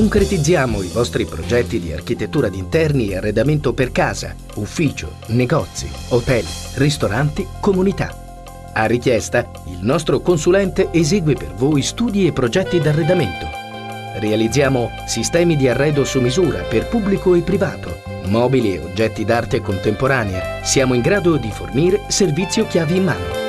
Concretizziamo i vostri progetti di architettura di interni e arredamento per casa, ufficio, negozi, hotel, ristoranti, comunità. A richiesta, il nostro consulente esegue per voi studi e progetti d'arredamento. Realizziamo sistemi di arredo su misura per pubblico e privato, mobili e oggetti d'arte contemporanea. Siamo in grado di fornire servizio chiavi in mano.